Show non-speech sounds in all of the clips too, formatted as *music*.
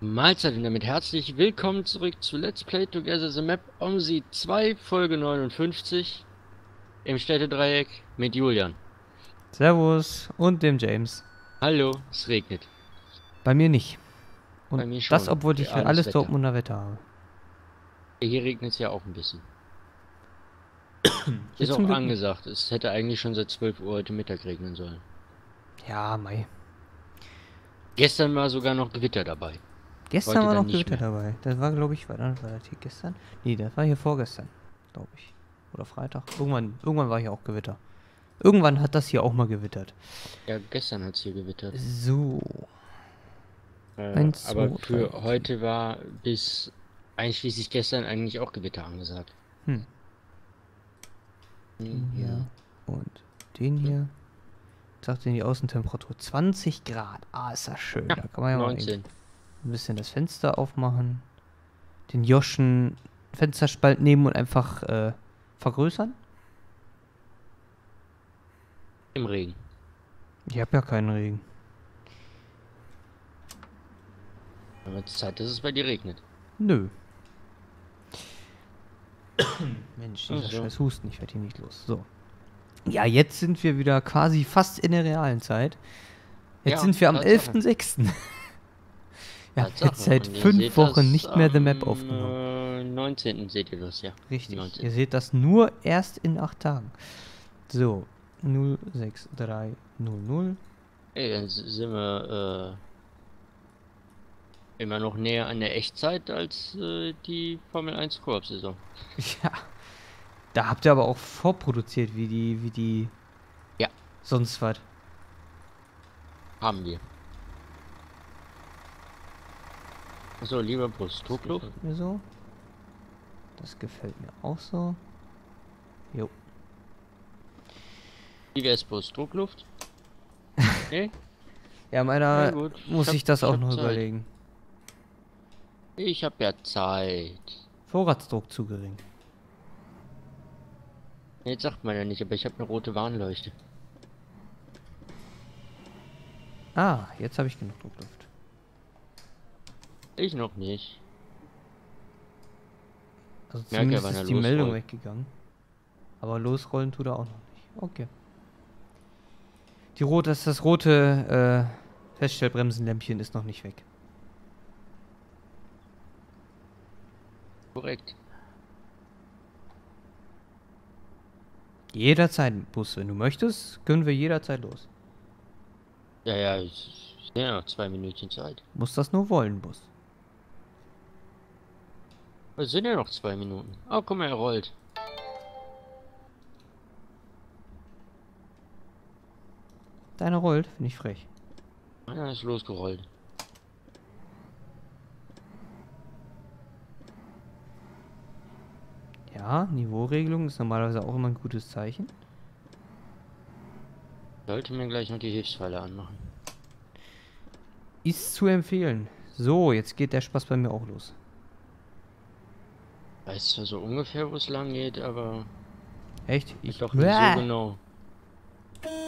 Mahlzeit und damit herzlich willkommen zurück zu Let's Play Together the Map OMSI 2 Folge 59 im Städtedreieck mit Julian. Servus und dem James. Hallo, es regnet. Bei mir nicht. Und Bei mir schon. das, obwohl ich Reales alles Wetter. Dortmunder Wetter habe. Hier regnet es ja auch ein bisschen. Ist auch angesagt, es hätte eigentlich schon seit 12 Uhr heute Mittag regnen sollen. Ja, Mai. Gestern war sogar noch Gewitter dabei. Gestern Heute war dann noch Gewitter dabei. Das war, glaube ich, war, das- war das hier gestern? Nee, das war hier vorgestern, glaube ich. Oder Freitag. Irgendwann, irgendwann war hier auch Gewitter. Irgendwann hat das hier auch mal gewittert. Ja, gestern hat es hier gewittert. So. Äh, Eins, aber zwei, für drei, heute war bis einschließlich gestern eigentlich auch Gewitter angesagt. Hm. Den hier und den hier. Sagt denn die Außentemperatur? 20 Grad. Ah, ist das schön. Ja, da kann man ja mal *laughs* 19. ein bisschen das Fenster aufmachen. Den Joschen Fensterspalt nehmen und einfach äh, vergrößern. Im Regen. Ich habe ja keinen Regen. Aber es ist Zeit, dass es bei dir regnet. Nö. *coughs* Mensch, dieser Ach so. scheiß Husten, ich werde hier nicht los. So. Ja, jetzt sind wir wieder quasi fast in der realen Zeit. Jetzt Ja, sind wir am Tatsache. 11.06. *laughs* ja, jetzt seit fünf Wochen nicht mehr The Map am, aufgenommen. Äh, 19. seht ihr das, ja. Richtig. 19. Ihr seht das nur erst in acht Tagen. So. 06300. Ey, dann sind wir äh, immer noch näher an der Echtzeit als äh, die Formel 1 Koop-Saison. *laughs* Ja. Da habt ihr aber auch vorproduziert, wie die, wie die. Ja. Sonst was. Haben wir. So, lieber Bus, Druckluft. Gefällt mir so. Das gefällt mir auch so. Jo. Wie wär's Bus, Druckluft? Okay, *laughs* Ja, meiner muss ich ich hab- das auch noch Zeit. überlegen. ich hab ja Zeit. Vorratsdruck zu gering. Jetzt sagt man ja nicht, aber ich habe eine rote Warnleuchte. Ah, jetzt habe ich genug Druckluft. Ich noch nicht. Also Merke, zumindest er ist die Meldung weggegangen. Aber losrollen tut er auch noch nicht. Okay. Die rote, das, das rote äh, Feststellbremsenlämpchen ist noch nicht weg. Korrekt. Jederzeit Bus, wenn du möchtest, können wir jederzeit los. Ja, ja, es sind ja noch zwei Minütchen Zeit. Muss das nur wollen, Bus. Es sind ja noch zwei Minuten. Oh, guck mal, er rollt. Deiner rollt, finde ich frech. Er ist losgerollt. Ja, Niveauregelung ist normalerweise auch immer ein gutes Zeichen. Sollte mir gleich noch die Hilfspfeile anmachen. Ist zu empfehlen. So, jetzt geht der Spaß bei mir auch los. Weiß zwar so ungefähr, wo es lang geht, aber Echt? ich doch nicht Bäh. so genau.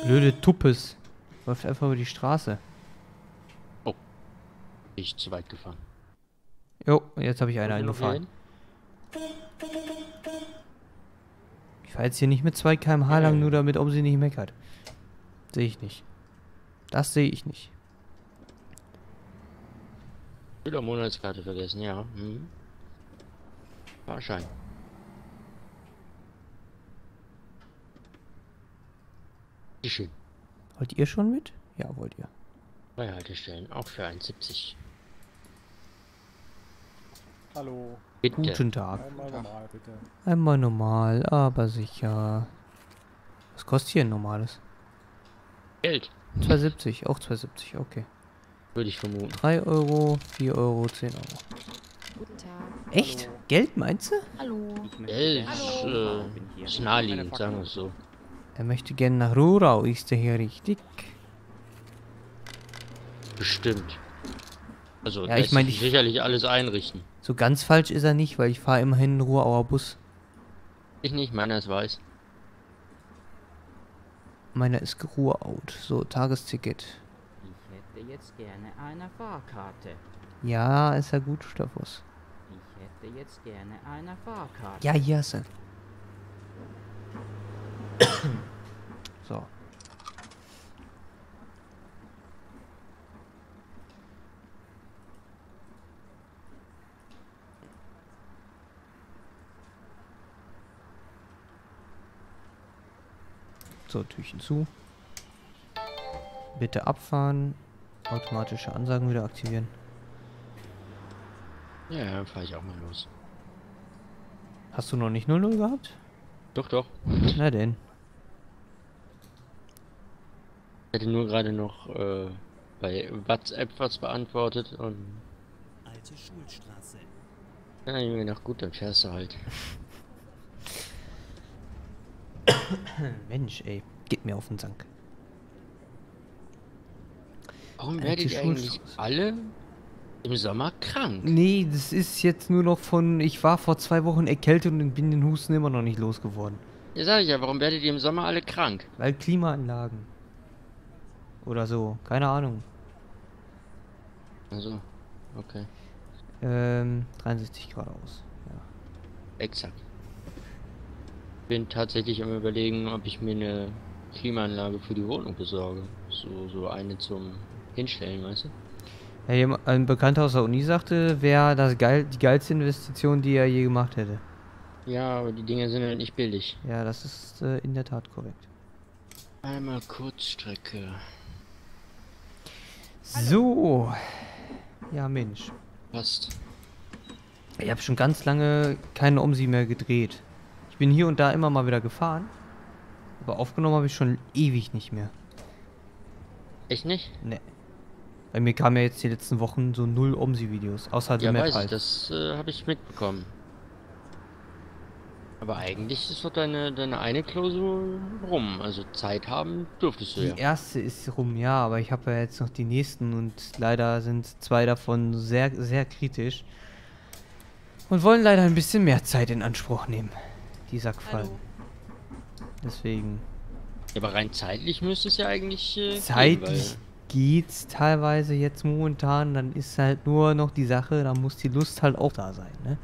Blöde Tuppes. Läuft einfach über die Straße. Ich zu weit gefahren. Jo, jetzt habe ich eine eingefahren. Ich fahre jetzt hier nicht mit 2 km/h lang, nur damit um sie nicht meckert. Sehe ich nicht. Das sehe ich nicht. Wieder Monatskarte vergessen, ja. Hm. Wahrscheinlich. Wie schön. Wollt ihr schon mit? Ja, wollt ihr. Drei Haltestellen, auch für 1,70. Hallo, Bitte. Guten Tag. einmal normal bitte. Einmal normal, aber sicher. Was kostet hier ein normales? Geld, 2,70, auch 2,70, okay. würde ich vermuten. 3 Euro, 4 Euro, 10 Euro. Guten Tag. Echt? Geld meinst du? Hallo. Geld äh, ist naheliegend, sagen wir es so. Er möchte gerne nach Rurau, ist der hier richtig? Bestimmt. Also, Ja, ich ich mein, meine, ich- sicherlich alles einrichten. So ganz falsch ist er nicht, weil ich fahre immerhin einen Ruhrauer Bus. Ich nicht, meiner ist weiß. meiner ist Ruhe-out. So, Tagesticket. Ich hätte jetzt gerne eine Fahrkarte. Ja, ist ja gut, Steffus. Ich hätte jetzt gerne eine Fahrkarte. Ja, hier ist er. *coughs* so. So, Türchen zu. Bitte abfahren. Automatische Ansagen wieder aktivieren. Ja, dann fahre ich auch mal los. Hast du noch nicht 00 gehabt? Doch, doch. Na denn. Ich hätte nur gerade noch äh, bei WhatsApp was beantwortet und Alte Schulstraße. ja, ich mir gedacht, gut, dann fährst du halt. *laughs* *coughs* Mensch, ey. Geht mir auf den Sack. Warum werdet ihr eigentlich alle im Sommer krank? Nee, das ist jetzt nur noch von. Ich war vor zwei Wochen erkältet und bin den Husten immer noch nicht losgeworden. Ja, sag ich ja, warum werdet ihr im Sommer alle krank? Weil Klimaanlagen. Oder so. Keine Ahnung. Also, okay, Ähm, 63 Grad aus. Ja. exakt. Bin tatsächlich am überlegen, ob ich mir eine Klimaanlage für die Wohnung besorge. So, so eine zum Hinstellen, weißt du? Ja, ein Bekannter aus der Uni sagte, wäre das geil, die geilste Investition, die er je gemacht hätte. Ja, aber die Dinge sind halt nicht billig. Ja, das ist äh, in der Tat korrekt. Einmal Kurzstrecke. So. Ja, Mensch. Passt. Ich habe schon ganz lange keine Omsi mehr gedreht. Ich bin hier und da immer mal wieder gefahren. Aber aufgenommen habe ich schon ewig nicht mehr. Echt nicht? Ne. Bei mir kamen ja jetzt die letzten Wochen so null Omsi-Videos. Außer Ja, The Map weiß ich, halt. das äh, habe ich mitbekommen. Aber eigentlich ist doch deine, deine eine Klausur rum. Also Zeit haben dürftest du Die ja. erste ist rum, ja, aber ich habe ja jetzt noch die nächsten und leider sind zwei davon sehr, sehr kritisch. Und wollen leider ein bisschen mehr Zeit in Anspruch nehmen. Die Sackfallen. Deswegen. Ja, aber rein zeitlich müsste es ja eigentlich äh, gehen, Zeitlich geht's teilweise jetzt momentan, dann ist halt nur noch die Sache, da muss die Lust halt auch da sein, ne?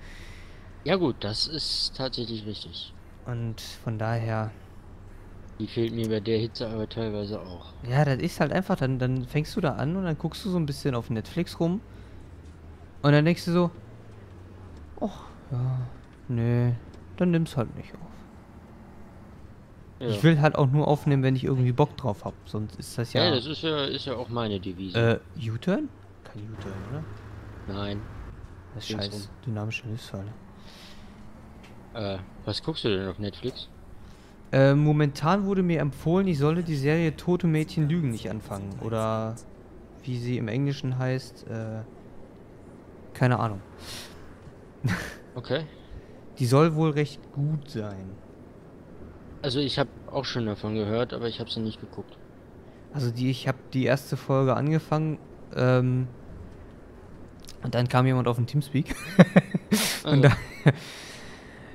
Ja gut, das ist tatsächlich richtig. Und von daher, Die fehlt mir bei der Hitze aber teilweise auch. ja, das ist halt einfach, dann, dann fängst du da an und dann guckst du so ein bisschen auf Netflix rum und dann denkst du so, ach, ja, nö, dann nimm's halt nicht auf. Ja. Ich will halt auch nur aufnehmen, wenn ich irgendwie Bock drauf hab, sonst ist das ja, ja... das ist ja, ist ja auch meine Devise. äh, U-Turn? Kein U-Turn, oder? Nein. Das ist scheiß dynamische Hilfsfall. Äh, was guckst du denn auf Netflix? Äh, momentan wurde mir empfohlen, ich solle die Serie Tote Mädchen lügen nicht anfangen. Oder wie sie im Englischen heißt, äh, keine Ahnung. Okay. Die soll wohl recht gut sein. Also ich habe auch schon davon gehört, aber ich habe sie nicht geguckt. Also die, ich habe die erste Folge angefangen, ähm, und dann kam jemand auf den Teamspeak. *laughs* und Also, da,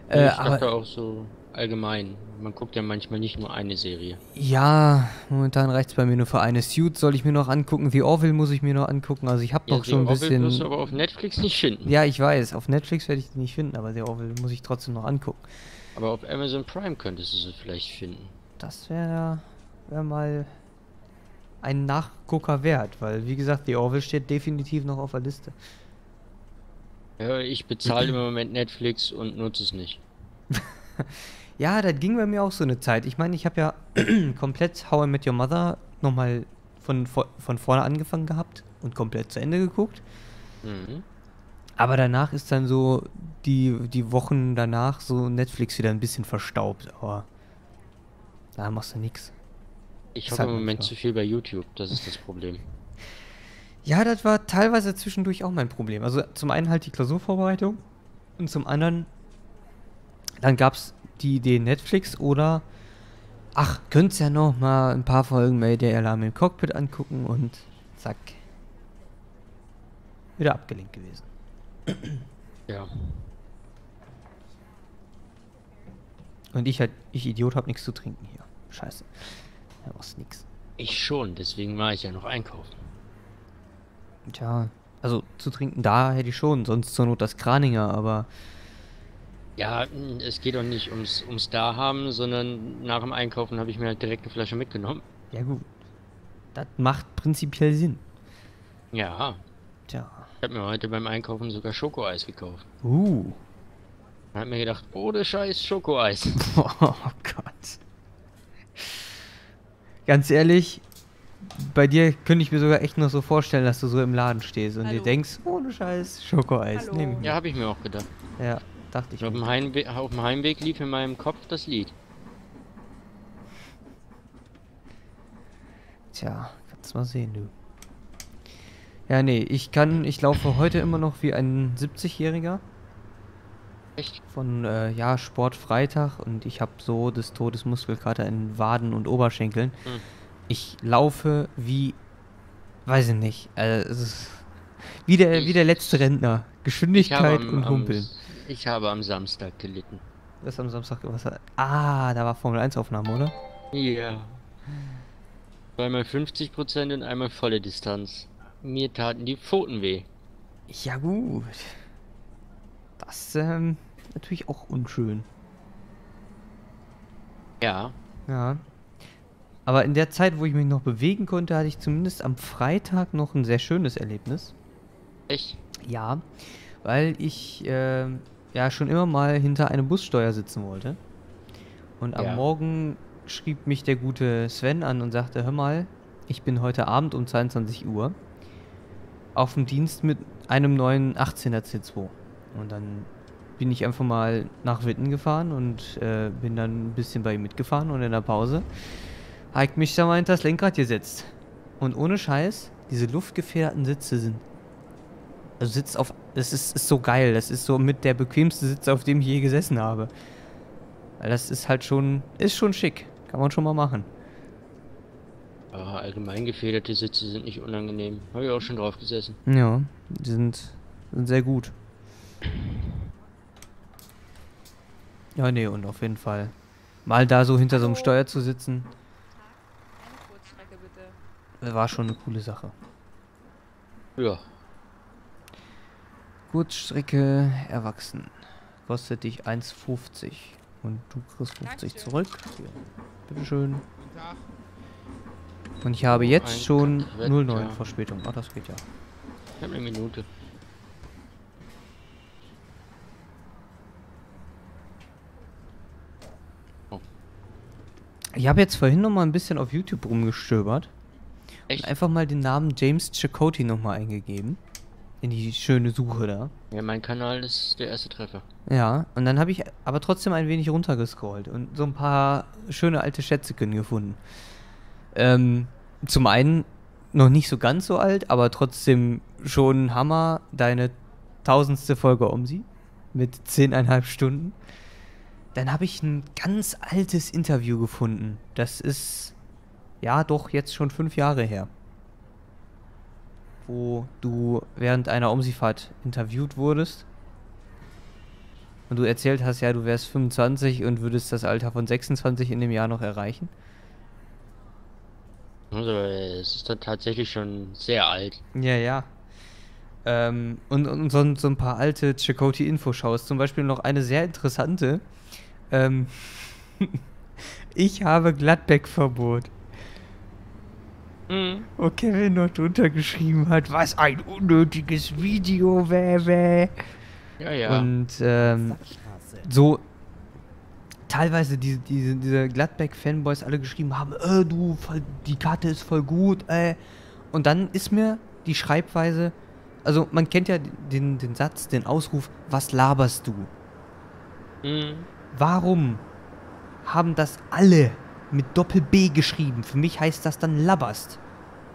äh, ich dachte aber auch so allgemein. Man guckt ja manchmal nicht nur eine Serie. ja, momentan reicht's bei mir nur für eine. Suit soll ich mir noch angucken, The Orville muss ich mir noch angucken. Also ich habe Ja, noch schon ein The Orville wirst bisschen... du aber auf Netflix nicht finden. Ja, ich weiß. Auf Netflix werde ich die nicht finden, aber The Orville muss ich trotzdem noch angucken. Aber auf Amazon Prime könntest du sie vielleicht finden. Das wäre wär mal ein Nachgucker wert, weil wie gesagt, The Orville steht definitiv noch auf der Liste. Ja, ich bezahle im Moment Netflix und nutze es nicht. *laughs* Ja, das ging bei mir auch so eine Zeit. Ich meine, ich habe ja *clears throat* komplett How I Met Your Mother nochmal von, von, vorne angefangen gehabt und komplett zu Ende geguckt. Mhm. Aber danach ist dann so die, die Wochen danach so Netflix wieder ein bisschen verstaubt. Aber da machst du nix. Ich habe im Moment zu viel bei YouTube, das ist das Problem. *laughs* Ja, das war teilweise zwischendurch auch mein Problem. Also zum einen halt die Klausurvorbereitung und zum anderen dann gab es die Idee Netflix oder ach, könnt's ja noch mal ein paar Folgen Mayday Alarm im Cockpit angucken und zack. Wieder abgelenkt gewesen. *clears throat* Ja. Und ich halt, ich Idiot, hab nichts zu trinken hier. Scheiße. Da machst nix. Ich schon, deswegen war ich ja noch einkaufen. Tja, also zu trinken da hätte ich schon, sonst zur Not das Kraninger, aber Ja, es geht doch nicht ums, ums da haben, sondern nach dem Einkaufen habe ich mir halt direkt eine Flasche mitgenommen. ja gut. Das macht prinzipiell Sinn. Ja, Tja. ich habe mir heute beim Einkaufen sogar Schokoeis gekauft. Uh. Und hab mir gedacht, ohne Scheiß Schokoeis. *laughs* Oh Gott. Ganz ehrlich, bei dir könnte ich mir sogar echt noch so vorstellen, dass du so im Laden stehst und dir Hallo. denkst, ohne Scheiß, Schokoeis. Hallo. Nehm ich Ja, habe ich mir auch gedacht. ja, dachte ich Auf dem, Heimwe auf dem Heimweg lief in meinem Kopf das Lied. Tja, kannst mal sehen, du. Ja, nee, ich kann, ich laufe heute immer noch wie ein 70-Jähriger Echt? von, äh, ja, Sportfreitag und ich habe so des Todes Muskelkater in Waden und Oberschenkeln. Hm. Ich laufe wie, weiß ich nicht, ist wie der, wie der letzte Rentner. Geschwindigkeit am- und Humpeln. Ich habe am Samstag gelitten. Was am Samstag, was hat, ah, da war Formel 1 Aufnahme, oder? Ja. Zweimal 50% und einmal volle Distanz. Mir taten die Pfoten weh. Ja, gut. Das, ähm, natürlich auch unschön. Ja. Ja. Aber in der Zeit, wo ich mich noch bewegen konnte, hatte ich zumindest am Freitag noch ein sehr schönes Erlebnis. Echt? Ja, weil ich ähm, ja schon immer mal hinter einem Bussteuer sitzen wollte. Und am Ja. Morgen schrieb mich der gute Sven an und sagte, hör mal, ich bin heute Abend um 22 Uhr auf dem Dienst mit einem neuen 18er C2. Und dann bin ich einfach mal nach Witten gefahren und äh, bin dann ein bisschen bei ihm mitgefahren und in der Pause habe ich mich da mal hinter das Lenkrad gesetzt. Und ohne Scheiß, diese luftgefederten Sitze sind also Sitz auf. Das ist, ist so geil. Das ist so mit der bequemste Sitz, auf dem ich je gesessen habe. Weil das ist halt schon. Ist schon schick. Kann man schon mal machen. Aber allgemein gefederte Sitze sind nicht unangenehm. Habe ich auch schon drauf gesessen. Ja, die sind, sind sehr gut. Ja, nee, und auf jeden Fall. Mal da so hinter so einem. Steuer zu sitzen, Eine Kurzstrecke bitte. war schon eine coole Sache. Ja. Kurzstrecke erwachsen. Kostet dich 1,50. Und du kriegst 50 Dankeschön. zurück. Hier. Bitteschön. Und ich habe jetzt schon Wetter. 09 Verspätung. Ah, das geht ja. Ich habe eine Minute. Ich habe jetzt vorhin noch mal ein bisschen auf YouTube rumgestöbert. Echt? Und einfach mal den Namen James Chakotay noch mal eingegeben. In die schöne Suche da. Ja, mein Kanal ist der erste Treffer. Ja, und dann habe ich aber trotzdem ein wenig runtergescrollt und so ein paar schöne alte Schätzchen gefunden. Ähm, zum einen noch nicht so ganz so alt, aber trotzdem schon Hammer, deine tausendste Folge um sie mit zehneinhalb Stunden. Dann habe ich ein ganz altes Interview gefunden. Das ist ja doch jetzt schon fünf Jahre her. Wo du während einer Umsiefahrt interviewt wurdest. Und du erzählt hast, ja, du wärst 25 und würdest das Alter von 26 in dem Jahr noch erreichen. Also, es ist dann tatsächlich schon sehr alt. Ja, ja. Ähm, und, und so, ein- so ein paar alte Chakotay-Infoshows. Zum Beispiel noch eine sehr interessante. Ähm, *laughs* ich habe Gladbeck-Verbot. Mhm. Wo Kevin noch drunter geschrieben hat, was ein unnötiges Video wäre. Ja, ja. Und ähm, so teilweise diese, diese, diese Gladbeck-Fanboys alle geschrieben haben, äh, du, die Karte ist voll gut, äh. Und dann ist mir die Schreibweise, also man kennt ja den, den Satz, den Ausruf, was laberst du? Mhm. Warum haben das alle mit Doppel-B geschrieben? Für mich heißt das dann labberst.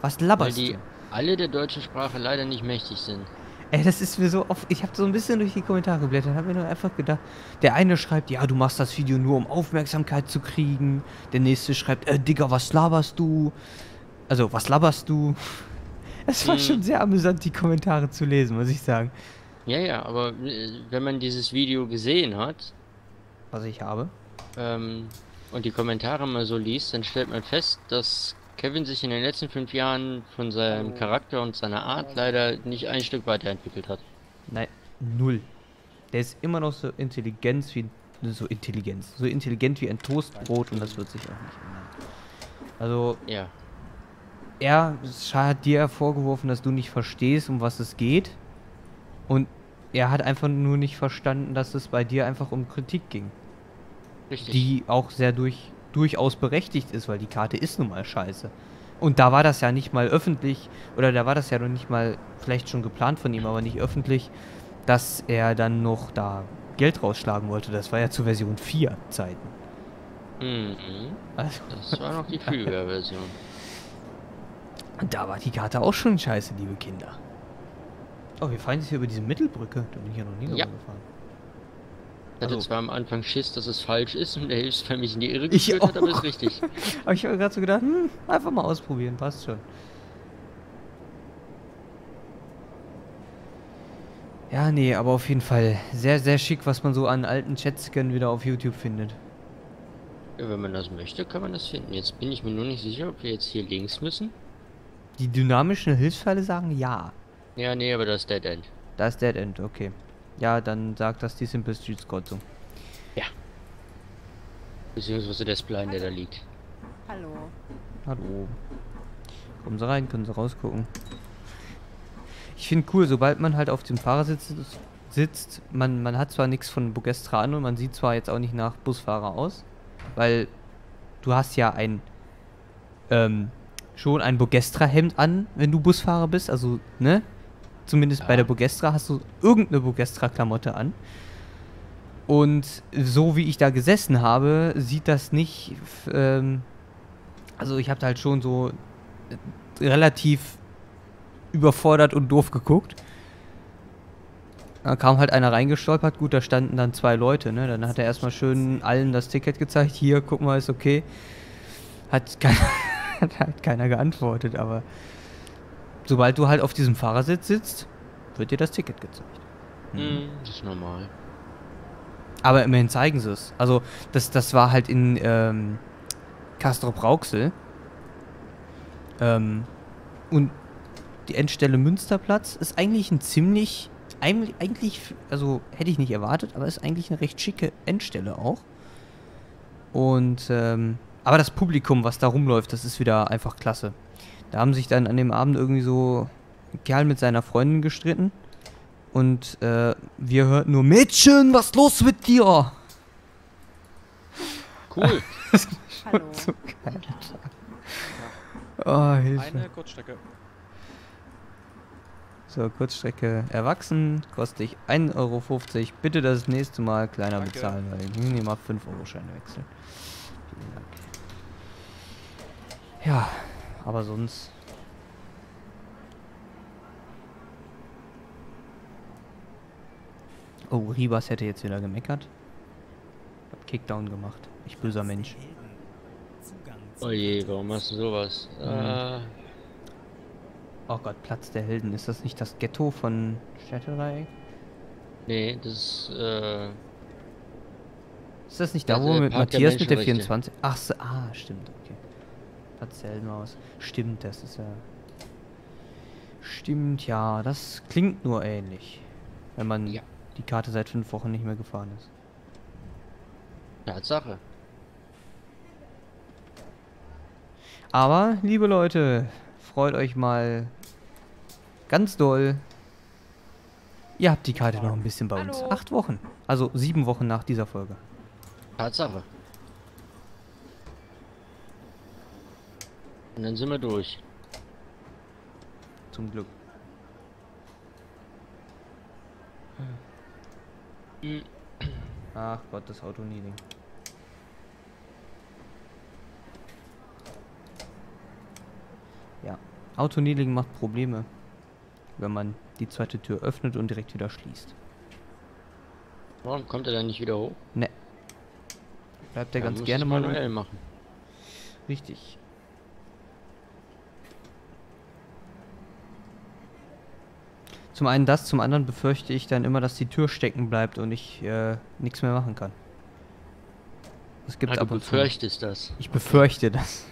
Was Weil labberst die du? alle der deutschen Sprache leider nicht mächtig sind. Ey, das ist mir so oft. Ich habe so ein bisschen durch die Kommentare geblättert, habe mir nur einfach gedacht, der eine schreibt, ja, du machst das Video nur, um Aufmerksamkeit zu kriegen. Der nächste schreibt, äh, Digga, was laberst du? Also, was laberst du? *laughs* Es war Mhm. schon sehr amüsant, die Kommentare zu lesen, muss ich sagen. Ja, ja, aber äh, wenn man dieses Video gesehen hat, Was ich habe. ähm, und die Kommentare mal so liest, dann stellt man fest, dass Kevin sich in den letzten fünf Jahren von seinem Hallo. Charakter und seiner Art leider nicht ein Stück weiterentwickelt hat. Nein, null. Der ist immer noch so intelligent wie so Intelligenz, so intelligent wie ein Toastbrot und das wird sich auch nicht ändern. Also Ja. er hat dir vorgeworfen, dass du nicht verstehst, um was es geht. Und er hat einfach nur nicht verstanden, dass es bei dir einfach um Kritik ging. Richtig. Die auch sehr durch, durchaus berechtigt ist, weil die Karte ist nun mal scheiße. Und da war das ja nicht mal öffentlich, oder da war das ja noch nicht mal vielleicht schon geplant von ihm, aber nicht öffentlich, dass er dann noch da Geld rausschlagen wollte. Das war ja zu Version 4 Zeiten. Mhm. Also, Das war noch die Frühjahr-Version. Und *laughs* da war die Karte auch schon scheiße, liebe Kinder. Oh, wir fahren jetzt hier über diese Mittelbrücke. Da bin ich ja noch nie Ja. drüber gefahren. Ich hatte Also- zwar am Anfang Schiss, dass es falsch ist und der Hilfsfall mich in die Irre Ich geführt hat, aber ist richtig. *laughs* Aber ich habe gerade so gedacht, hm, einfach mal ausprobieren, passt schon. Ja, nee, aber auf jeden Fall sehr, sehr schick, was man so an alten Chatscan wieder auf YouTube findet. Ja, wenn man das möchte, kann man das finden. Jetzt bin ich mir nur nicht sicher, ob wir jetzt hier links müssen. Die dynamischen Hilfsfälle sagen ja. Ja, nee, aber das ist Dead End. Da ist Dead End, okay. Ja, dann sagt das die Simple Street Squad so. Beziehungsweise der Spline, der da liegt. Hallo. Hallo. Kommen Sie rein, können Sie rausgucken. Ich finde cool, sobald man halt auf dem Fahrersitz sitzt- man, man hat zwar nichts von Bogestra an und man sieht zwar jetzt auch nicht nach Busfahrer aus, weil du hast ja ein ähm, schon ein Bogestra-Hemd an, wenn du Busfahrer bist, also, ne? Zumindest bei Ja. der Bogestra hast du irgendeine Bogestra-Klamotte an. Und so wie ich da gesessen habe, sieht das nicht ähm, also ich habe da halt schon so äh, relativ überfordert und doof geguckt. Da kam halt einer reingestolpert, gut, da standen dann zwei Leute, ne? Dann hat er erstmal schön allen das Ticket gezeigt, hier, guck mal, ist okay. Hat keiner, *laughs* hat halt keiner geantwortet, aber sobald du halt auf diesem Fahrersitz sitzt, wird dir das Ticket gezeigt. Hm, das ist normal. Aber immerhin zeigen sie es. Also, das, das war halt in ähm, Castrop-Rauxel. Ähm, und die Endstelle Münsterplatz ist eigentlich ein ziemlich. Eigentlich, also hätte ich nicht erwartet, aber ist eigentlich eine recht schicke Endstelle auch. Und, ähm, aber das Publikum, was da rumläuft, das ist wieder einfach klasse. Da haben sich dann an dem Abend irgendwie so ein Kerl mit seiner Freundin gestritten. Und äh, wir hörten nur, Mädchen, was ist los mit dir? Cool. *laughs* Hallo. *laughs* So geil. Oh, Hilfe. Eine Kurzstrecke. So, Kurzstrecke erwachsen, kostet dich 1,50 Euro. Bitte das nächste Mal kleiner Danke. bezahlen, weil ich nehme mal 5 Euro Scheine wechseln. Vielen Dank. Ja, aber sonst. Oh, Ribas hätte jetzt wieder gemeckert. Hab Kickdown gemacht. Ich böser Mensch. Oh je, warum machst du sowas? Mhm. Äh, Oh Gott, Platz der Helden. Ist das nicht das Ghetto von Städtedreieck? nee, das ist, äh, Ist das nicht da, wo mit Matthias mit der Menschenrechte. 24? Ach so, ah, stimmt, okay. Heldenmaus. Stimmt, das ist ja. Stimmt, ja, das klingt nur ähnlich. Wenn man Ja. die Karte seit fünf Wochen nicht mehr gefahren ist. Tatsache. Aber, liebe Leute, freut euch mal ganz doll. Ihr habt die Karte noch ein bisschen bei uns. Hallo. Acht Wochen. Also sieben Wochen nach dieser Folge. Tatsache. Und dann sind wir durch. Zum Glück. Hm. Ach Gott, das Auto Kneeling. Ja, Auto Kneeling macht Probleme, wenn man die zweite Tür öffnet und direkt wieder schließt. Warum kommt er dann nicht wieder hoch? Ne. Bleibt er Ja, ganz gerne mal manuell machen. Richtig. Zum einen das, zum anderen befürchte ich dann immer, dass die Tür stecken bleibt und ich äh, nichts mehr machen kann. Es gibt Ah, du ab und zu. befürchtest das. Ich befürchte das.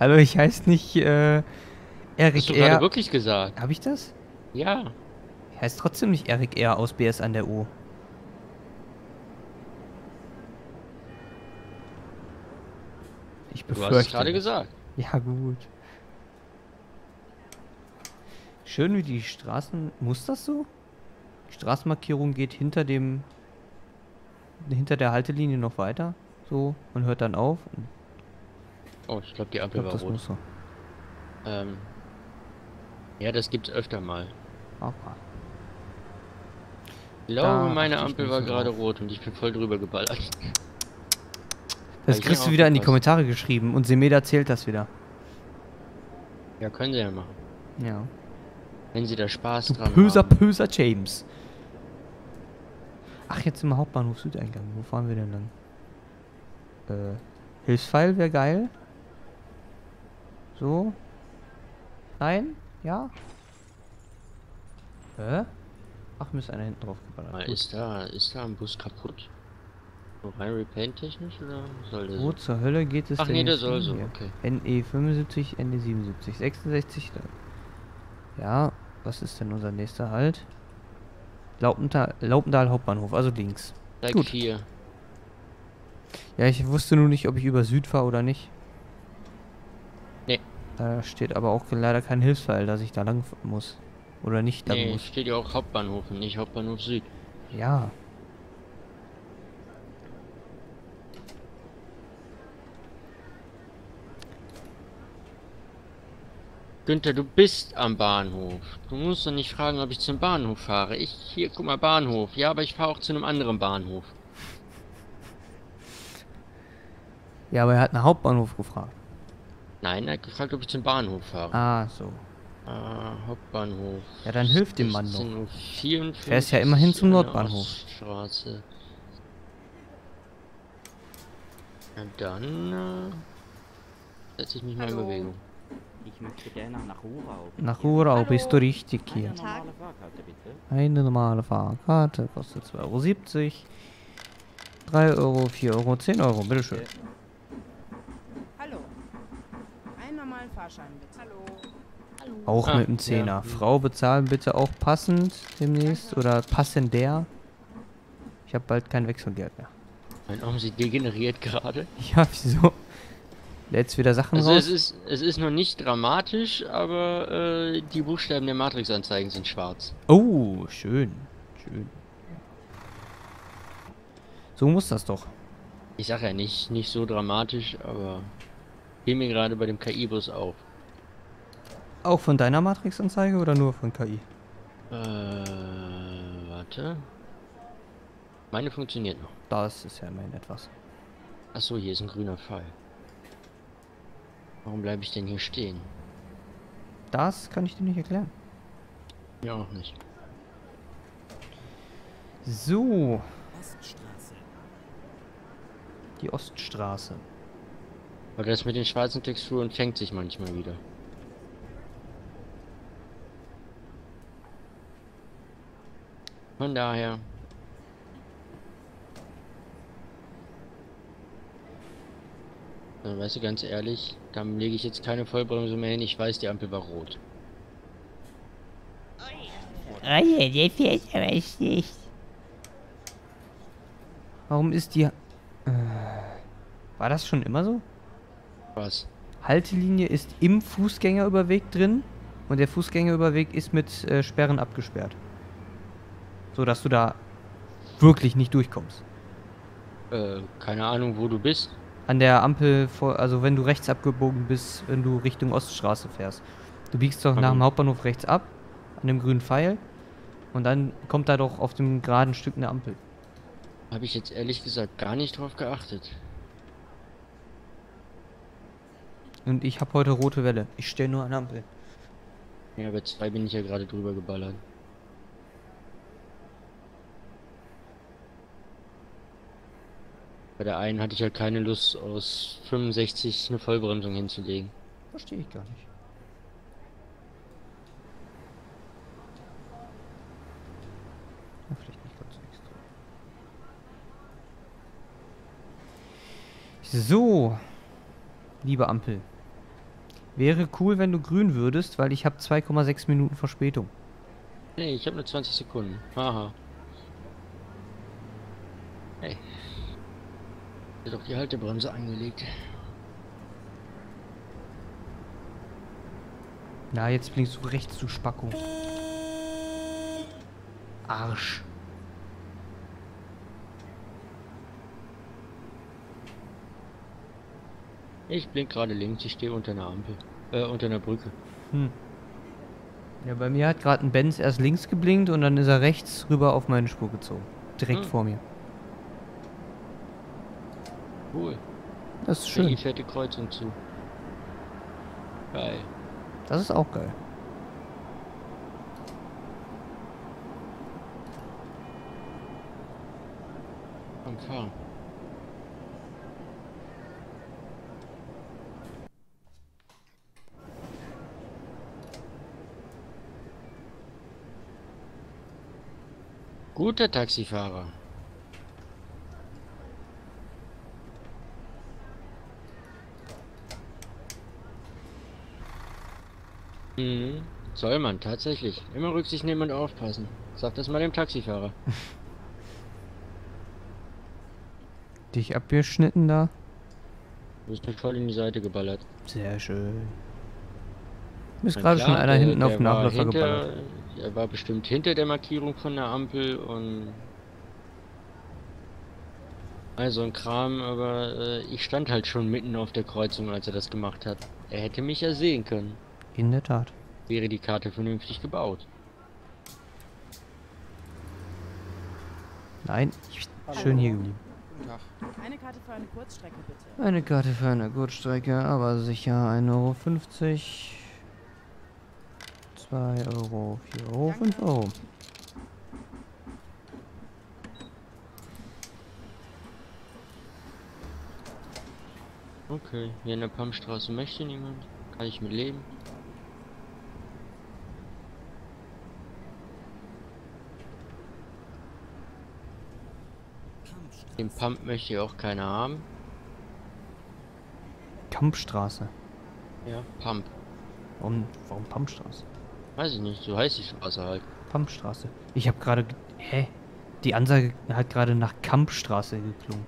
Hallo, *laughs* ich heiße nicht äh, Hast Erik du gerade R. wirklich gesagt? Hab ich das? Ja. Ich heiße trotzdem nicht Erik R. aus BS an der U. Ich Du befürchte. hast es gerade das. gesagt. Ja, gut. Schön wie die Straßen. Muss das so? Die Straßenmarkierung geht hinter dem. hinter der Haltelinie noch weiter. So und hört dann auf. Oh, ich glaube, die Ampel glaube, war das rot. muss so. Ähm, ja, das gibt's öfter mal. Aha. Ich glaube, Da meine Ampel war gerade rot und ich bin voll drüber geballert. Das kriegst du wieder in die. Kommentare geschrieben und Semeda zählt das wieder. Ja, können sie ja machen. Ja. Wenn sie da Spaß Du dran böser, haben. böser James. Ach, jetzt im Hauptbahnhof Südeingang. Wo fahren wir denn lang? Äh, Hilfspfeil wäre geil. So. Nein? Ja? Hä? Ach, mir ist einer hinten drauf geballert. Gut. ist da, ist da ein Bus kaputt? So rein repaint technisch oder soll der Wo so? zur Hölle geht es Ach denn nee, der soll so, okay. NE 75, NE 77, 66. da. Ja, was ist denn unser nächster Halt? Laupenthal, Laupendal Hauptbahnhof, also links. Steig Gut. 4. Ja, ich wusste nur nicht, ob ich über Süd fahre oder nicht. Nee. Da steht aber auch leider kein Hilfspfeil, dass ich da lang muss. Oder nicht lang Nee, muss. steht ja auch Hauptbahnhof und nicht Hauptbahnhof Süd. Ja. Günther, du bist am Bahnhof. Du musst doch nicht fragen, ob ich zum Bahnhof fahre. Ich, hier, guck mal, Bahnhof. Ja, aber ich fahre auch zu einem anderen Bahnhof. Ja, aber er hat einen Hauptbahnhof gefragt. Nein, er hat gefragt, ob ich zum Bahnhof fahre. Ah, so. Ah, Hauptbahnhof. Ja, dann hilft dem Mann doch. 16:54 Uhr Er ist ja immerhin zum Nordbahnhof. Oststraße. Na dann, äh, setze ich mich mal in. Bewegung. Ich möchte gerne nach Urau. Nach Urau bist du richtig Eine hier. normale Fahrkarte bitte. Eine normale Fahrkarte kostet 2,70 Euro. 3 Euro, 4 Euro, 10 Euro, bitteschön. Hallo. Einen normalen Fahrschein bitte. Hallo. Hallo. Auch Ah, mit dem ja. Zehner. Frau bezahlen bitte auch passend demnächst oder passender. Ich habe bald kein Wechselgeld mehr. Mein Arm sie degeneriert gerade. *laughs* Ja, wieso? Lädst wieder Sachen Also raus? es ist, es ist noch nicht dramatisch, aber äh, die Buchstaben der Matrix-Anzeigen sind schwarz. Oh, schön. Schön. So muss das doch. Ich sag ja nicht, nicht so dramatisch, aber fiel mir gerade bei dem KI-Bus auf. Auch von deiner Matrix-Anzeige oder nur von KI? Äh, warte. Meine funktioniert noch. Das ist ja immerhin etwas. Achso, hier ist ein grüner Pfeil. Warum bleibe ich denn hier stehen? Das kann ich dir nicht erklären. Ja, auch nicht. So, Oststraße. die Oststraße. Aber das mit den schwarzen Texturen fängt sich manchmal wieder. Von daher. Weißt du, ganz ehrlich, dann lege ich jetzt keine Vollbremse mehr hin. Ich weiß, die Ampel war rot. Oh je, der fährt aber schlecht. Warum ist die... Äh, war das schon immer so? Was? Haltelinie ist im Fußgängerüberweg drin und der Fußgängerüberweg ist mit äh, Sperren abgesperrt. So dass du da wirklich nicht durchkommst. Äh, keine Ahnung, wo du bist. An der Ampel, vor, also wenn du rechts abgebogen bist, wenn du Richtung Oststraße fährst. Du biegst doch nach dem Mhm. Hauptbahnhof rechts ab, an dem grünen Pfeil. Und dann kommt da doch auf dem geraden Stück eine Ampel. Habe ich jetzt ehrlich gesagt gar nicht drauf geachtet. Und ich habe heute rote Welle. Ich stehe nur an der Ampel. Ja, bei zwei bin ich ja gerade drüber geballert. Bei der einen hatte ich halt keine Lust, aus 65 eine Vollbremsung hinzulegen. Verstehe ich gar nicht. Ja, vielleicht nicht ganz so extrem. So, liebe Ampel. Wäre cool, wenn du grün würdest, weil ich habe 2,6 Minuten Verspätung. Nee, ich habe nur 20 Sekunden. Haha. Hey. Wird doch die Haltebremse angelegt. Na, jetzt blinkst du rechts, du Spacko. Arsch. Ich blink gerade links, ich stehe unter einer Ampel. Äh, unter einer Brücke. Hm. Ja, bei mir hat gerade ein Benz erst links geblinkt und dann ist er rechts rüber auf meine Spur gezogen. Direkt Hm. vor mir. Cool. Das ist schön. I fährt die Kreuzung zu. Geil. Das ist auch geil. Fahren. Guter Taxifahrer. Mhm. Soll man, tatsächlich. Immer Rücksicht nehmen und aufpassen. Sag das mal dem Taxifahrer. *laughs* Dich abgeschnitten da. Du bist mir voll in die Seite geballert. Sehr schön. Mir ist Na gerade klar, schon einer der- hinten auf den Nachläufer geballert. Er war bestimmt hinter der Markierung von der Ampel und also ein Kram, aber äh, ich stand halt schon mitten auf der Kreuzung, als er das gemacht hat. Er hätte mich ja sehen können. In der Tat. Wäre die Karte vernünftig gebaut. Nein, ich schön hier geblieben. Guten Tag. Eine Karte für eine Kurzstrecke bitte. Eine Karte für eine Kurzstrecke, aber sicher 1,50 Euro. 2 Euro, 4 Euro, 5 Euro. Okay, hier in der Pammstraße möchte niemand. Kann ich mit leben. Den Pump möchte ich auch keiner haben. Kampfstraße. Ja, Pump. Warum, warum Pumpstraße? Weiß ich nicht, so heißt die Straße halt. Pumpstraße. Ich habe gerade. ge- Hä? Die Ansage hat gerade nach Kampfstraße geklungen.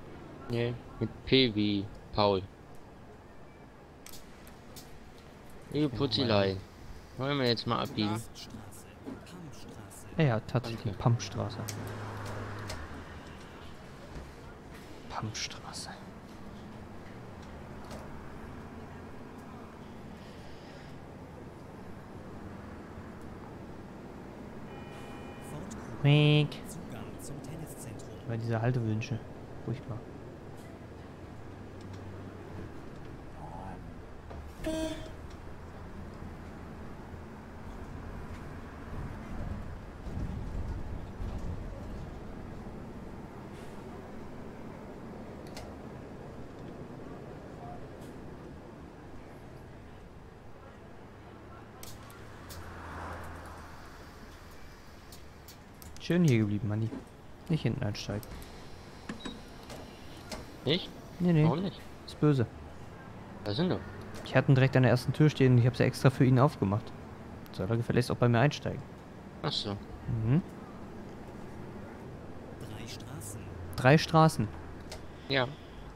Nee, mit P wie Paul. Liebe Putzilei. Wollen wir jetzt mal abbiegen? Ja, ja, tatsächlich. Pumpstraße. Zum Tenniszentrum. Bei dieser Haltewünsche. Furchtbar. Schön hier geblieben, Manni. Nicht hinten einsteigen. Nicht? Nee, nee. Warum nicht? Ist böse. Da sind doch. Ich hatte ihn direkt an der ersten Tür stehen und ich habe sie extra für ihn aufgemacht. Soll er gefälligst auch bei mir einsteigen. Ach so. Mhm. Drei Straßen. Drei Straßen. Ja.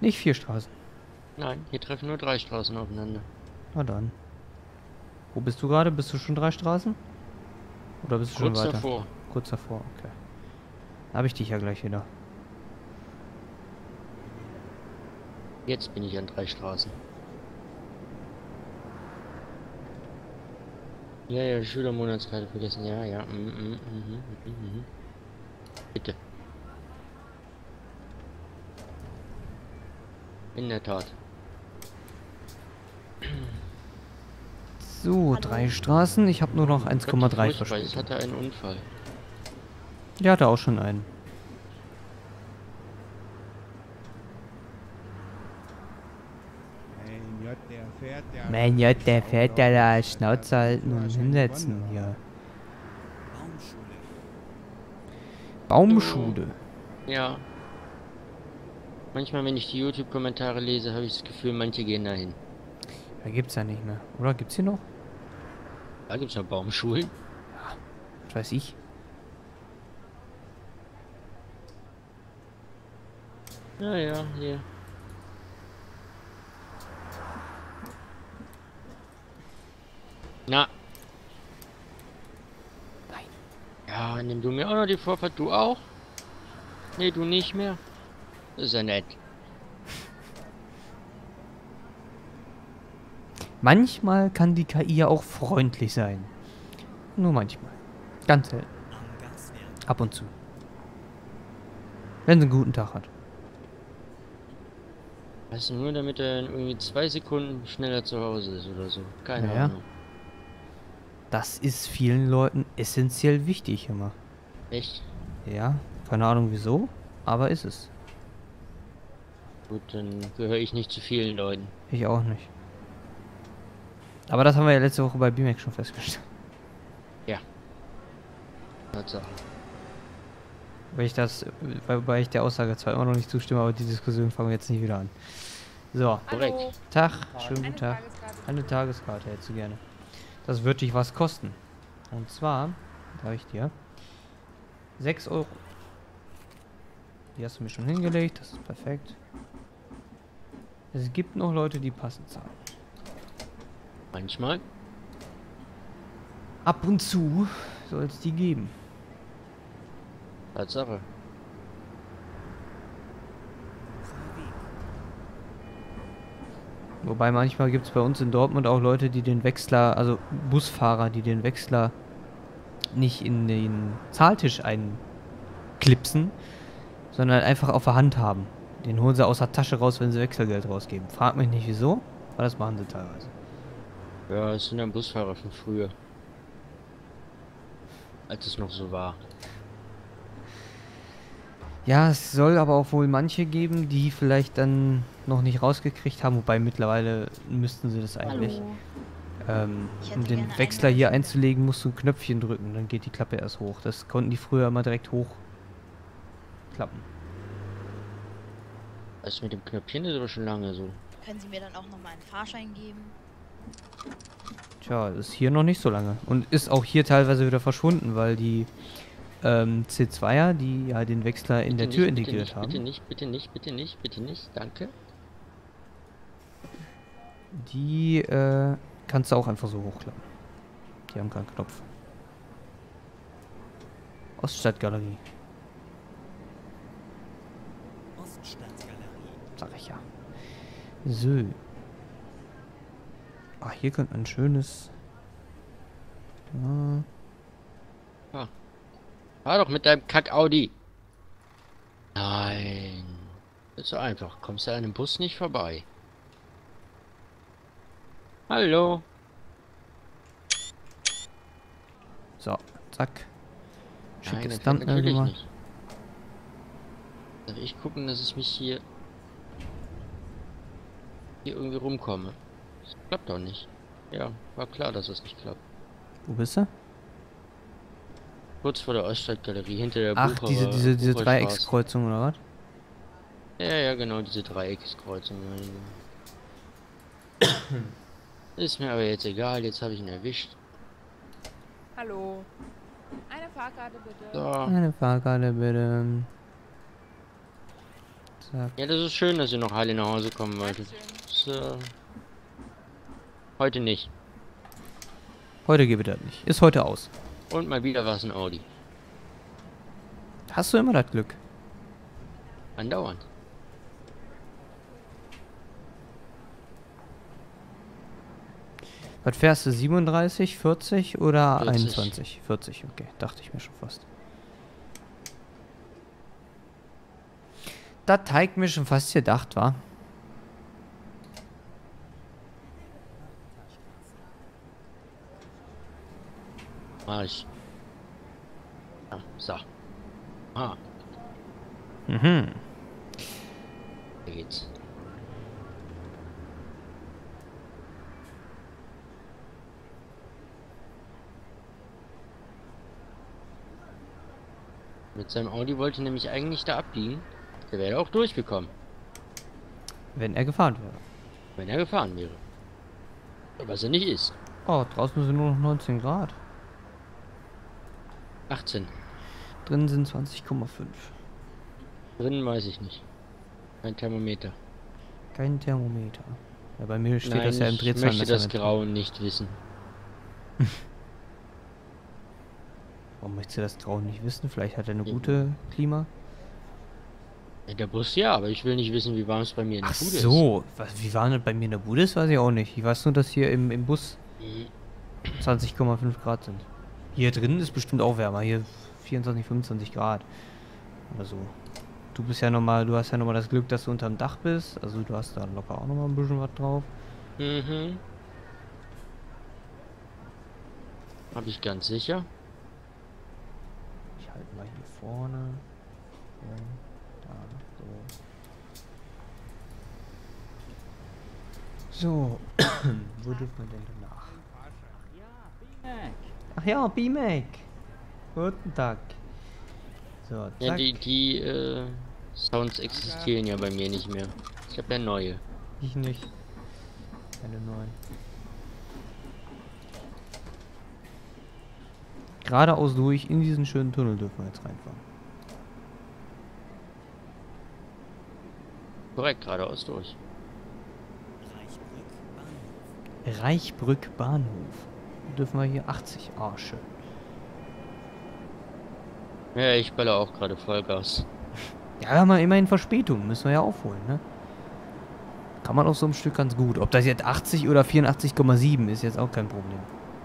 Nicht vier Straßen. Nein, hier treffen nur drei Straßen aufeinander. Na dann. Wo bist du gerade? Bist du schon drei Straßen? Oder bist du Kurz schon weiter? davor. Kurz davor, okay. Habe ich dich ja gleich wieder. Jetzt bin ich an drei Straßen. Ja, ja, Schülermonatskarte vergessen. Ja, ja. Mm, mm, mm, mm, mm, mm. Bitte. In der Tat. So, drei Straßen. Ich habe nur noch 1,3 Furchtbar, Jetzt Verspätung. hat er einen Unfall. Der hatte auch schon einen. Mein Gott, der fährt ja. Ja da Schnauze halten und hinsetzen hier. Baumschule. Baumschule. Ja. Manchmal, wenn ich die YouTube-Kommentare lese, habe ich das Gefühl, manche gehen dahin. Da gibt's ja nicht mehr. Oder gibt's hier noch? Da gibt es noch Baumschulen. Was weiß ich. Ja, ja, hier. Na. Nein. Ja, nimm du mir auch noch die Vorfahrt. Du auch? Nee, du nicht mehr. Das ist ja nett. Manchmal kann die KI ja auch freundlich sein. Nur manchmal. Ganz selten. Ab und zu. Wenn sie einen guten Tag hat. Weißt du, nur damit er in irgendwie zwei Sekunden schneller zu Hause ist oder so. Keine Naja. Ahnung. Das ist vielen Leuten essentiell wichtig immer. Echt? Ja, keine Ahnung wieso, aber ist es. Gut, dann gehöre ich nicht zu vielen Leuten. Ich auch nicht. Aber das haben wir ja letzte Woche bei BMAX schon festgestellt. Tatsache. Weil ich das, wobei ich der Aussage zwar immer noch nicht zustimme, aber die Diskussion fangen wir jetzt nicht wieder an. So, Korrekt. Hallo. Tag, schönen guten Tag. Tageskarte. Eine Tageskarte hättest du gerne. Das wird dich was kosten. Und zwar, sag ich dir, 6 Euro. Die hast du mir schon hingelegt, das ist perfekt. Es gibt noch Leute, die passend zahlen. Manchmal. Ab und zu soll es die geben. Tatsache. Wobei manchmal gibt es bei uns in Dortmund auch Leute, die den Wechsler, also Busfahrer, die den Wechsler nicht in den Zahltisch einklipsen, sondern einfach auf der Hand haben. Den holen sie aus der Tasche raus, wenn sie Wechselgeld rausgeben. Frag mich nicht wieso, aber das machen sie teilweise. Ja, es sind dann Busfahrer von früher. Als es noch so war. Ja, es soll aber auch wohl manche geben, die vielleicht dann noch nicht rausgekriegt haben, wobei mittlerweile müssten sie das eigentlich. Ähm, um den Wechsler hier einzulegen, musst du ein Knöpfchen drücken, dann geht die Klappe erst hoch. Das konnten die früher immer direkt hochklappen. Das mit dem Knöpfchen ist aber schon lange so. Können Sie mir dann auch nochmal einen Fahrschein geben? Tja, ist hier noch nicht so lange. Und ist auch hier teilweise wieder verschwunden, weil die ähm, C2er, die ja den Wechsler in der Bitte Tür nicht, integriert bitte haben, nicht, Bitte nicht, bitte nicht, bitte nicht, bitte nicht. Danke. die äh, kannst du auch einfach so hochklappen. Die haben keinen Knopf. Oststadtgalerie, Oststadtgalerie. sag ich ja. So. Ah, hier könnte ein schönes. Ja. Fahr doch mit deinem Kack-Audi. Nein. Ist so einfach. Kommst du an dem Bus nicht vorbei. Hallo. So, zack. Schickes das natürlich gemacht. Darf ich gucken, dass ich mich hier hier irgendwie rumkomme? Das klappt doch nicht. Ja, war klar, dass es nicht klappt. Wo bist du? Kurz vor der Oststadtgalerie, hinter der Ach, Bucherer- diese, diese, diese. Dreieckskreuzung oder was? Ja, ja, genau, diese Dreieckskreuzung. ja. Ist mir aber jetzt egal, jetzt habe ich ihn erwischt. Hallo. Eine Fahrkarte bitte. So. Eine Fahrkarte bitte. Zack. Ja, das ist schön, dass ihr noch heile nach Hause kommen wolltet. So. Heute nicht. Heute geht das nicht. Ist heute aus. Und mal wieder war es ein Audi. Hast du immer das Glück? Andauernd. Was fährst du? 37, 40 oder 40. 21? 40, okay. Dachte ich mir schon fast. Das Teig mir schon fast gedacht, war. Mach ich. Ja, so. Ah, Mhm. da geht's. Mit seinem Audi wollte nämlich eigentlich da abbiegen. Der wäre auch durchgekommen. Wenn er gefahren wäre. wenn er gefahren wäre. Was er nicht ist. Oh, draußen sind nur noch 19 Grad. 18. Drinnen sind 20,5. Drinnen weiß ich nicht. Ein Thermometer. Kein Thermometer. Ja, bei mir steht Nein, das ja im ich möchte das drin. Grauen nicht wissen. *laughs* Warum möchtest du das Grauen nicht wissen? Vielleicht hat er eine Ja. gute Klima. In der Bus ja, aber ich will nicht wissen, wie warm es bei mir in der Ach Bude so, was, wie war denn das bei mir in der Bude? Das weiß ich auch nicht. Ich weiß nur, dass hier im, im Bus ist. 20,5 Grad sind. Hier drin ist bestimmt auch wärmer. Hier 24, 25 Grad. Oder so. Du bist ja nochmal, du hast ja nochmal das Glück, dass du unterm Dach bist. Also du hast da locker auch nochmal ein bisschen was drauf. Mhm. Hab ich ganz sicher. Ich halte mal hier vorne. So, da, so. So, *clears throat* wo dürfen wir denn danach? Ach ja, B-Mac. Guten Tag. So, zack. Ja, die, die äh, Sounds existieren ja bei mir nicht mehr. Ich habe ja neue. Ich nicht. Keine neuen. Geradeaus durch in diesen schönen Tunnel dürfen wir jetzt reinfahren. Korrekt, geradeaus durch. Reichbrück Bahnhof. Reichbrück Bahnhof. Dürfen wir hier 80. Ah, schön. Ja, ich baller auch gerade Vollgas. *laughs* Ja, wir haben ja immerhin Verspätung. Müssen wir ja aufholen, ne? Kann man auf so einem Stück ganz gut. Ob das jetzt 80 oder 84,7 ist jetzt auch kein Problem.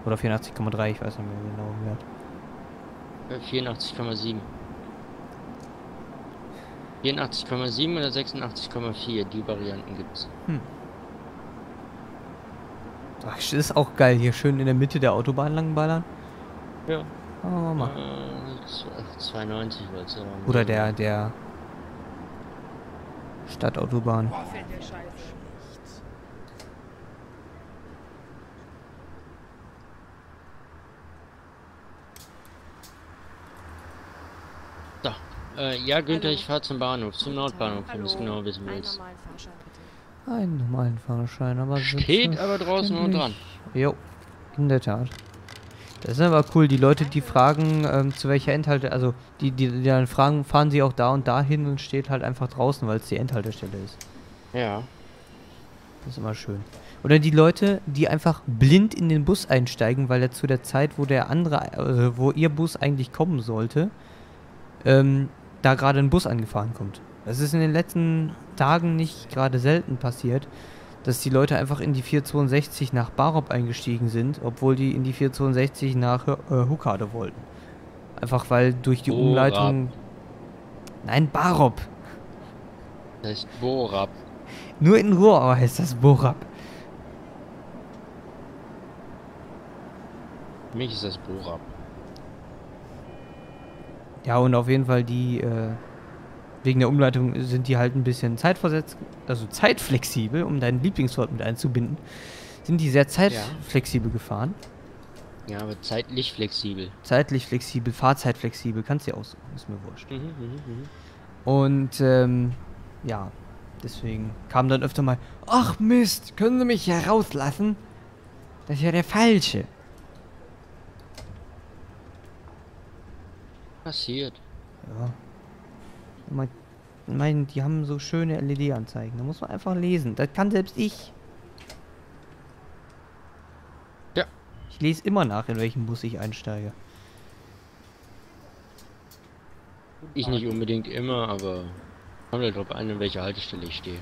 Oder 84,3, ich weiß nicht mehr genau Wert. Äh, 84,7. 84,7 oder 86,4, die Varianten gibt's. Ach, das ist auch geil. Hier schön in der Mitte der Autobahn langballern. Ja. Machen wir mal. Äh, z- 92 wollt's ja noch. Oder der, der Stadtautobahn. Boah, fällt der Scheiße. So. Äh, ja, Günther, Hallo. ich fahr zum Bahnhof, zum Nordbahnhof, wenn du es genau wissen willst. Einen normalen Fahrschein, aber Steht aber draußen noch dran. Jo, in der Tat. Das ist aber cool, die Leute, die fragen, ähm, zu welcher Endhalte, also die, die, die dann fragen, fahren sie auch da und dahin und steht halt einfach draußen, weil es die Endhaltestelle ist. Ja. Das ist immer schön. Oder die Leute, die einfach blind in den Bus einsteigen, weil er zu der Zeit, wo der andere, also wo ihr Bus eigentlich kommen sollte, ähm, da gerade ein Bus angefahren kommt. Das ist in den letzten Tagen nicht gerade selten passiert, dass die Leute einfach in die 462 nach Barop eingestiegen sind, obwohl die in die 462 nach äh, Hukade wollten. Einfach weil durch die Borab. Umleitung. Nein, Barop. Das heißt Borab. Nur in Ruhr heißt das Borab. Für mich ist das Borab. Ja, und auf jeden Fall die, äh, wegen der Umleitung sind die halt ein bisschen zeitversetzt, also zeitflexibel, um dein Lieblingswort mit einzubinden, sind die sehr zeitflexibel gefahren. Ja, aber zeitlich flexibel. Zeitlich flexibel, fahrzeitflexibel, kannst du dir aussuchen, ist mir wurscht. Mhm, mhm, mhm. Und, ähm, ja, deswegen kam dann öfter mal, ach Mist, können Sie mich hier rauslassen? Das ist ja der Falsche. Passiert. Ja. Man, mein, die haben so schöne LED-Anzeigen. Da muss man einfach lesen. Das kann selbst ich. Ja. Ich lese immer nach, in welchen Bus ich einsteige. Ich nicht unbedingt immer, aber kommt halt drauf an, an welcher Haltestelle ich stehe.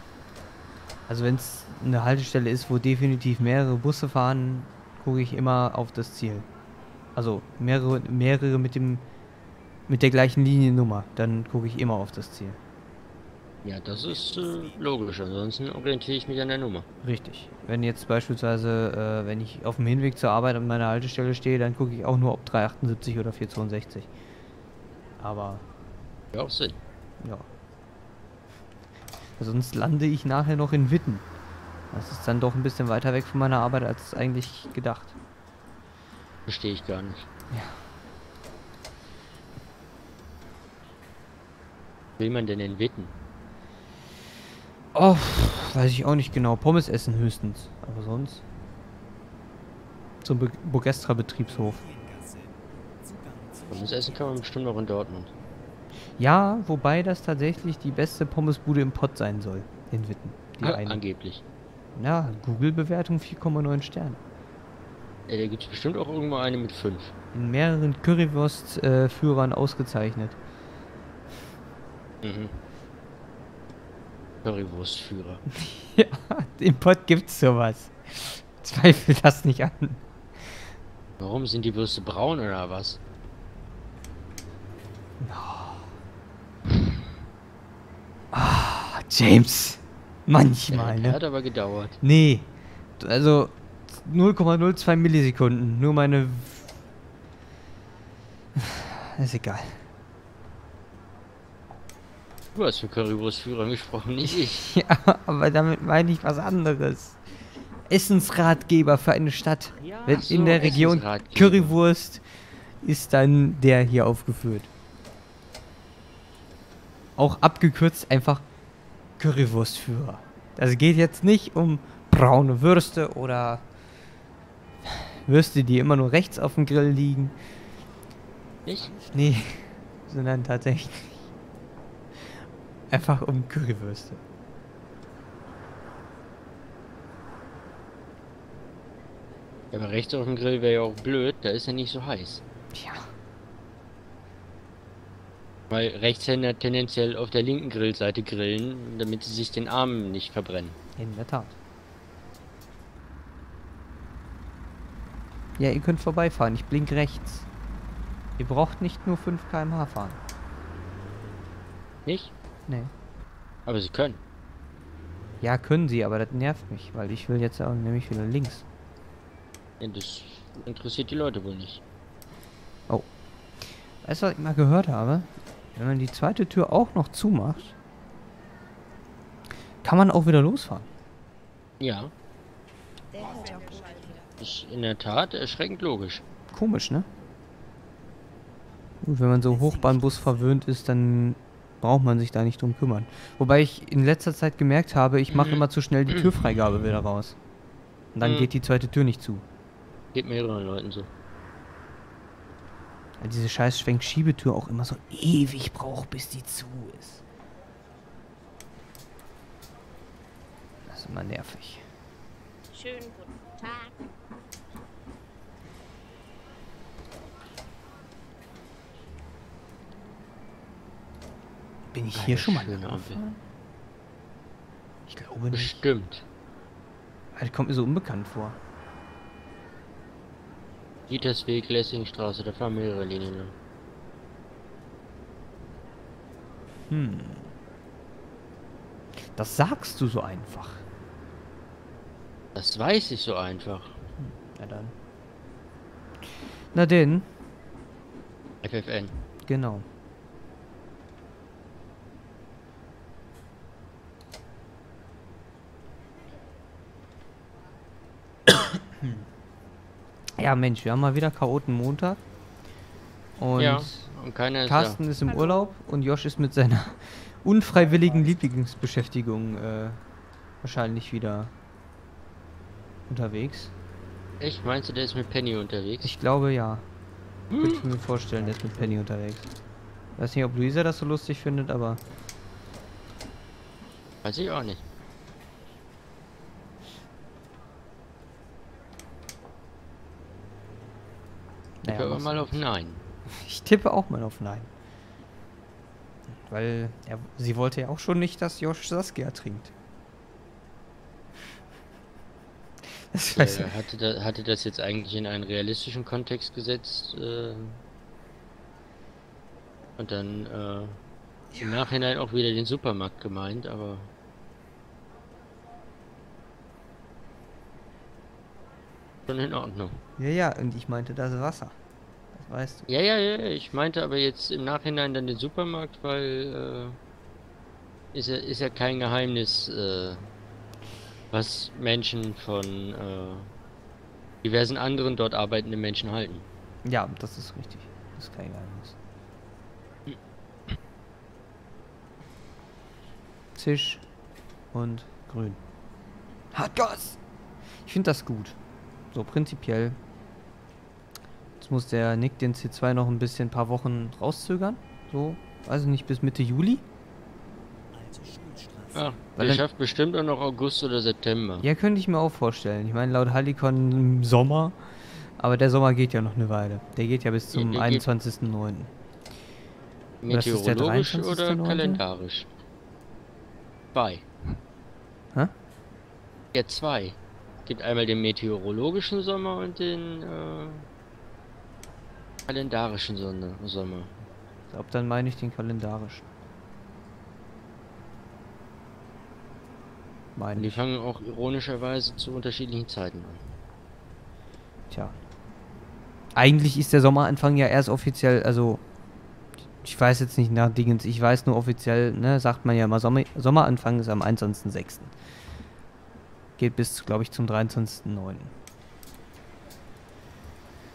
Also wenn es eine Haltestelle ist, wo definitiv mehrere Busse fahren, gucke ich immer auf das Ziel. Also mehrere, mehrere mit dem mit der gleichen Liniennummer. Dann gucke ich immer auf das Ziel. Ja, das ist äh, logisch. Ansonsten orientiere ich mich an der Nummer. Richtig. Wenn jetzt beispielsweise, äh, wenn ich auf dem Hinweg zur Arbeit an meiner Haltestelle stehe, dann gucke ich auch nur, ob 378 oder 462. Aber, Ja, auch Sinn. ja. Sonst lande ich nachher noch in Witten. Das ist dann doch ein bisschen weiter weg von meiner Arbeit als eigentlich gedacht. Verstehe ich gar nicht. Ja. Will man denn in Witten? Oh, weiß ich auch nicht genau. Pommes essen höchstens. Aber sonst. Zum Be Bogestra Betriebshof. Das Essen kann man bestimmt auch in Dortmund. Ja, wobei das tatsächlich die beste Pommesbude im Pott sein soll. In Witten. Die Ah, eine. angeblich. Ja, Google-Bewertung 4,9 Sterne. Ja, da gibt es bestimmt auch irgendwo eine mit 5. In mehreren Currywurst-Führern ausgezeichnet. Mhm. Currywurstführer. *laughs* Ja, im Pott gibt's sowas. Zweifel das nicht an. Warum sind die Würste braun oder was? Ah, James. Manchmal, Der ne? hat aber gedauert. Nee. Also 0,02 Millisekunden. Nur meine. Ist egal. Du hast für Currywurstführer gesprochen, nicht ich. *laughs* Ja, aber damit meine ich was anderes. Essensratgeber für eine Stadt. Ja. Wenn so, in der Region. Currywurst ist dann der hier aufgeführt. Auch abgekürzt einfach Currywurstführer. Also geht jetzt nicht um braune Würste oder Würste, die immer nur rechts auf dem Grill liegen. Nicht? Nee, *laughs* sondern tatsächlich einfach um Currywürste. Ja, aber rechts auf dem Grill wäre ja auch blöd, da ist er nicht so heiß. Tja. Weil Rechtshänder tendenziell auf der linken Grillseite grillen, damit sie sich den Arm nicht verbrennen. In der Tat. Ja, ihr könnt vorbeifahren. Ich blink rechts. Ihr braucht nicht nur 5 km/h fahren. Nicht? Nee. Aber sie können. Ja, können sie, aber das nervt mich, weil ich will jetzt auch nämlich wieder links. Ja, das interessiert die Leute wohl nicht. Weißt du, was ich mal gehört habe? Wenn man die zweite Tür auch noch zumacht, kann man auch wieder losfahren. Ja, ist in der Tat erschreckend logisch. Komisch, ne? Gut, wenn man so Hochbahnbus verwöhnt ist, dann braucht man sich da nicht drum kümmern. Wobei ich in letzter Zeit gemerkt habe, ich mache Mhm. immer zu schnell die Türfreigabe wieder raus. Und dann Mhm. geht die zweite Tür nicht zu. Geht mehreren Leuten so. Weil diese scheiß Schwenkschiebetür auch immer so ewig braucht, bis die zu ist. Das ist immer nervig. Schönen guten Tag. Bin ich Eine hier schon mal gefahren? Ich glaube nicht. Bestimmt. Das kommt mir so unbekannt vor. Dietersweg, Lessingstraße, da fahren mehrere Linien lang. Hm. Das sagst du so einfach. Das weiß ich so einfach. Na dann. Na denn, FFN. genau. Ja, Mensch, wir haben mal wieder Chaoten Montag. Und ja, und keiner ist Carsten ist im Urlaub und Josh ist mit seiner *laughs* unfreiwilligen Lieblingsbeschäftigung äh, wahrscheinlich wieder unterwegs. da. Echt? Meinst du, der ist mit Penny unterwegs? Ich glaube ja. Könnte ich mir vorstellen, der ist mit Penny unterwegs. Weiß nicht, ob Luisa das so lustig findet, aber Weiß ich auch nicht. Ich naja, mal auf. Nein. Ich tippe auch mal auf Nein. Weil er, sie wollte ja auch schon nicht, dass Josh Saskia trinkt. *laughs* Das weiß Äh, hatte, da, hatte das jetzt eigentlich in einen realistischen Kontext gesetzt? Äh, und dann äh, im Nachhinein auch wieder den Supermarkt gemeint, aber schon in Ordnung. Ja, ja, und ich meinte das Wasser. Das weißt du. Ja, ja, ja, ich meinte aber jetzt im Nachhinein dann den Supermarkt, weil äh, ist ja ist ja kein Geheimnis, äh, was Menschen von äh, diversen anderen dort arbeitenden Menschen halten. Ja, das ist richtig. Das ist kein Geheimnis. Zisch und grün. Hartgas! Ich finde das gut. So, prinzipiell. Jetzt muss der Nick den C2 noch ein bisschen, ein paar Wochen rauszögern. So, weiß ich nicht, bis Mitte Juli. Ja, Weil der schafft bestimmt auch noch August oder September. Ja, könnte ich mir auch vorstellen. Ich meine, laut Halikon im Sommer. Aber der Sommer geht ja noch eine Weile. Der geht ja bis Ja, zum der geht- 21.09. das ist der Meteorologisch 23.9.? oder kalendarisch? Zwei. Hä? Ja, zwei. Gibt einmal den meteorologischen Sommer und den äh, kalendarischen Sonne Sommer. Ich glaube, dann meine ich den kalendarischen. Meine die fangen auch ironischerweise zu unterschiedlichen Zeiten an. Tja. Eigentlich ist der Sommeranfang ja erst offiziell, also ich weiß jetzt nicht nach Dingens, ich weiß nur offiziell, ne, sagt man ja immer, Sommer, Sommeranfang ist am 21.06. Geht bis, glaube ich, zum 23.09.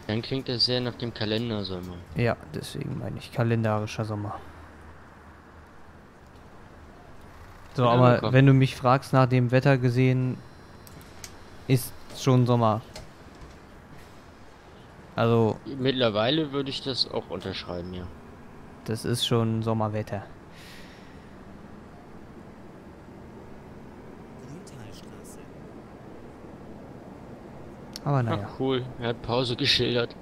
Dann klingt das sehr nach dem Kalendersommer. Ja, deswegen meine ich kalendarischer Sommer. So, aber komm. wenn du mich fragst nach dem Wetter gesehen, ist schon Sommer. Also, Mittlerweile würde ich das auch unterschreiben, ja. das ist schon Sommerwetter. Aber naja. Ach cool, er hat Pause geschildert.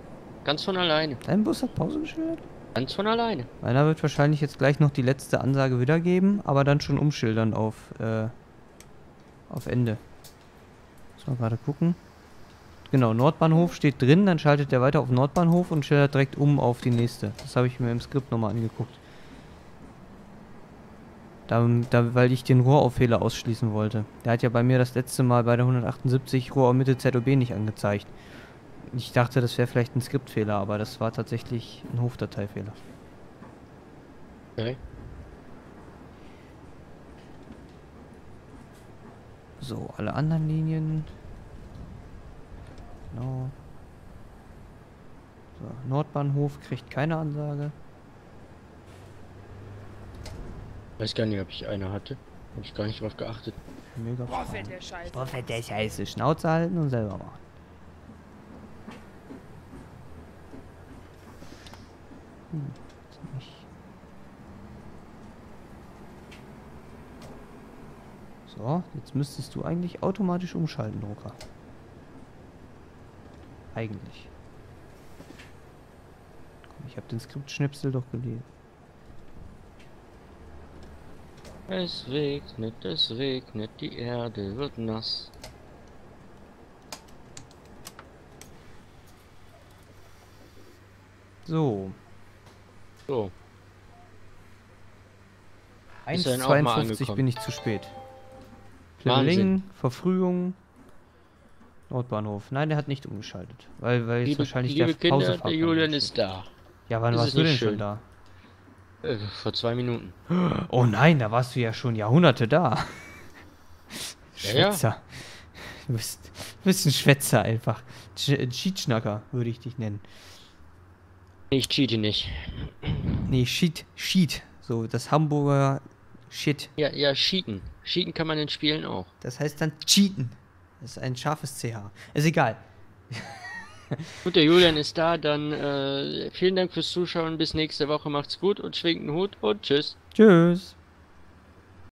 Ganz von alleine. Dein Bus hat Pause geschildert? Ganz von alleine. Meiner wird wahrscheinlich jetzt gleich noch die letzte Ansage wiedergeben, aber dann schon umschildern auf, äh, auf Ende. Muss mal gerade gucken. Genau, Nordbahnhof steht drin, dann schaltet er weiter auf Nordbahnhof und schildert direkt um auf die nächste. Das habe ich mir im Skript nochmal angeguckt. Da, da, weil ich den Rohrauffehler ausschließen wollte. Der hat ja bei mir das letzte Mal bei der 178 Rohr Mitte ZOB nicht angezeigt. Ich dachte, das wäre vielleicht ein Skriptfehler, aber das war tatsächlich ein Hofdateifehler. Okay. So, alle anderen Linien. Genau. So, Nordbahnhof kriegt keine Ansage. Weiß gar nicht, ob ich eine hatte. Hab ich gar nicht drauf geachtet. Mega Boah, fällt der Scheiße. Boah, fett der Scheiße. Schnauze halten und selber machen. Hm, jetzt nicht. So, jetzt müsstest du eigentlich automatisch umschalten, Drucker. Eigentlich. Komm, ich habe den Skriptschnipsel doch gelesen. Es regnet, es regnet, die Erde wird nass. So, So, Ist er denn auch mal 1,52 angekommen? bin ich zu spät. Plimmeling, Verfrühung, Nordbahnhof. Nein, der hat nicht umgeschaltet. Weil, weil jetzt liebe, wahrscheinlich liebe der Kinder, Pausefahrplan der Julian ist da. Ja, wann Ist es warst du denn nicht schon schön? da? Äh, vor zwei Minuten. Oh nein, da warst du ja schon Jahrhunderte da. Ja, ja. Schwätzer. Du bist, du bist ein Schwätzer einfach. Ch- Cheatschnacker würde ich dich nennen. Ich cheate nicht. Nee, Cheat, Cheat. So, das Hamburger Shit. Ja, ja, cheaten. Cheaten kann man in Spielen auch. Das heißt dann Cheaten. Das ist ein scharfes CH. Ist egal. Gut, der Julian ist da, dann äh, vielen Dank fürs Zuschauen. Bis nächste Woche. Macht's gut und schwingt einen Hut und tschüss. Tschüss.